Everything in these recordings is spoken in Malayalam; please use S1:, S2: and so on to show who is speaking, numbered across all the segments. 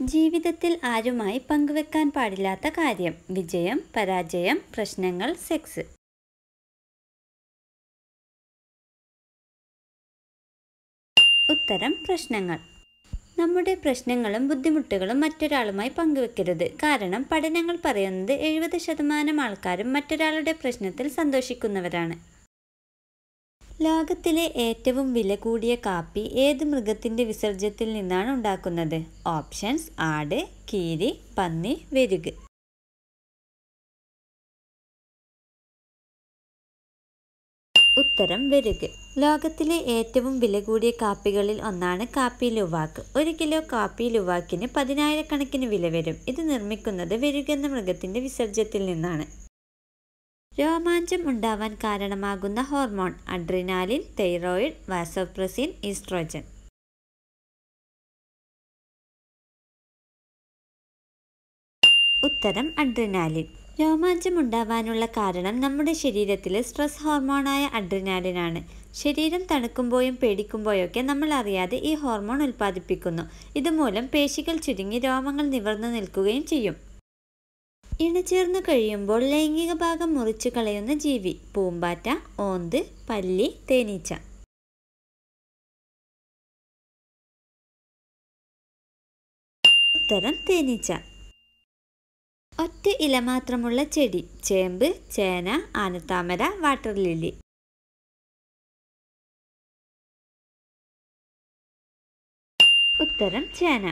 S1: ജീവിതത്തിൽ ആരുമായി പങ്കുവെക്കാൻ പാടില്ലാത്ത കാര്യം. വിജയം പരാജയം പ്രശ്നങ്ങൾ സെക്സ്. ഉത്തരം പ്രശ്നങ്ങൾ. നമ്മുടെ പ്രശ്നങ്ങളും ബുദ്ധിമുട്ടുകളും മറ്റൊരാളുമായി പങ്കുവെക്കരുത്. കാരണം പഠനങ്ങൾ പറയുന്നത് എഴുപത് ശതമാനം ആൾക്കാരും മറ്റൊരാളുടെ പ്രശ്നത്തിൽ സന്തോഷിക്കുന്നവരാണ്. ലോകത്തിലെ ഏറ്റവും വില കൂടിയ കാപ്പി ഏത് മൃഗത്തിന്റെ വിസർജ്യത്തിൽ നിന്നാണ് ഉണ്ടാക്കുന്നത്? ഓപ്ഷൻസ് ആട് കീരി പന്നി വെരുക് ഉത്തരം വെരുക് ലോകത്തിലെ ഏറ്റവും വില കൂടിയ കാപ്പികളിൽ ഒന്നാണ് കാപ്പി ലുവാക്ക്. ഒരു കിലോ കാപ്പി ലുവാക്കിന് പതിനായിരക്കണക്കിന് വില വരും. ഇത് നിർമ്മിക്കുന്നത് വെരുക് എന്ന മൃഗത്തിന്റെ വിസർജ്യത്തിൽ നിന്നാണ്. രോമാഞ്ചം ഉണ്ടാവാൻ കാരണമാകുന്ന hormone adrenaline thyroid vasopressin oestrogen. ഉത്തരം അഡ്രിനാലിൻ. രോമാഞ്ചം ഉണ്ടാവാനുള്ള കാരണം നമ്മുടെ ശരീരത്തിലെ സ്ട്രെസ് ഹോർമോണായ അഡ്രിനാലിനാണ്. ശരീരം തണുക്കുമ്പോഴും പേടിക്കുമ്പോഴൊക്കെ നമ്മൾ അറിയാതെ ഈ ഹോർമോൺ ഉൽപ്പാദിപ്പിക്കുന്നു. ഇതുമൂലം പേശികൾ ചുരുങ്ങി രോമങ്ങൾ നിവർന്നു നിൽക്കുകയും ചെയ്യും. ഇണചേർന്നു കഴിയുമ്പോൾ ലൈംഗിക ഭാഗം മുറിച്ചു കളയുന്ന ജീവി പൂമ്പാറ്റ ഓന്ത് പല്ലി തേനീച്ച. ഉത്തരം തേനീച്ച. ഒറ്റ ഇല മാത്രമുള്ള ചെടി ചേമ്പ് ചേന ആനത്താമര വാട്ടർ ലില്ലി. ഉത്തരം ചേന.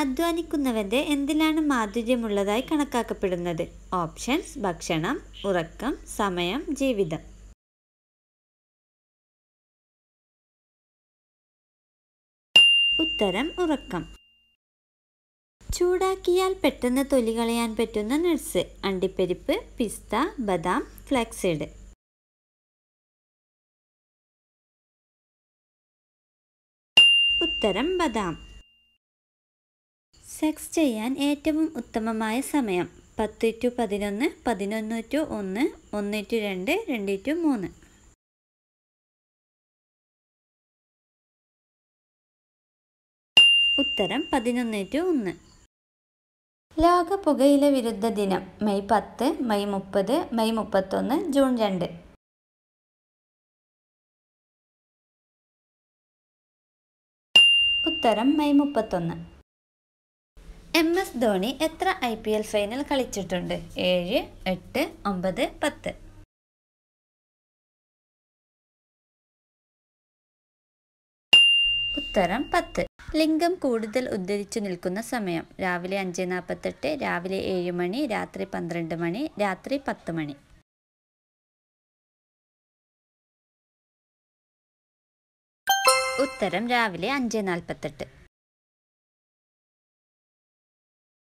S1: അധ്വാനിക്കുന്നവന്റെ എന്തിലാണ് മാധുര്യമുള്ളതായി കണക്കാക്കപ്പെടുന്നത്? ഓപ്ഷൻസ് ഭക്ഷണം ഉറക്കം സമയം ജീവിതം. ഉത്തരം ഉറക്കം. ചൂടാക്കിയാൽ പെട്ടെന്ന് തൊലി കളയാൻ പറ്റുന്ന നട്സ് അണ്ടിപ്പരിപ്പ് പിസ്ത ബദാം ഫ്ലാക്സീഡ്. ഉത്തരം ബദാം. സെക്സ് ചെയ്യാൻ ഏറ്റവും ഉത്തമമായ സമയം പത്ത് ടു പതിനൊന്ന് പതിനൊന്ന് ടു ഒന്ന് ഒന്ന് ടു രണ്ട് രണ്ട് ടു മൂന്ന്. ഉത്തരം പതിനൊന്ന് ടു ഒന്ന്. ലോക പുകയില വിരുദ്ധ ദിനം മെയ് പത്ത് മെയ് മുപ്പത് മെയ് മുപ്പത്തൊന്ന് ജൂൺ രണ്ട്. ഉത്തരം മെയ് മുപ്പത്തൊന്ന്. എം എസ് ധോണി എത്ര ഐ പി എൽ ഫൈനൽ കളിച്ചിട്ടുണ്ട്? ഏഴ് എട്ട് ഒമ്പത് പത്ത്. ഉത്തരം പത്ത്. ലിംഗം കൂടുതൽ ഉദ്ധരിച്ചു നിൽക്കുന്ന സമയം. രാവിലെ അഞ്ച് നാൽപ്പത്തെട്ട് രാവിലെ ഏഴ് മണി രാത്രി പന്ത്രണ്ട് മണി രാത്രി പത്ത് മണി. ഉത്തരം രാവിലെ അഞ്ച് നാൽപ്പത്തെട്ട്.